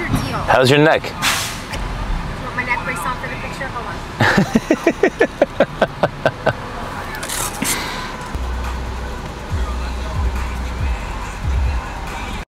picture deal? How's your neck? You want my neck brace on for the picture? Hold on.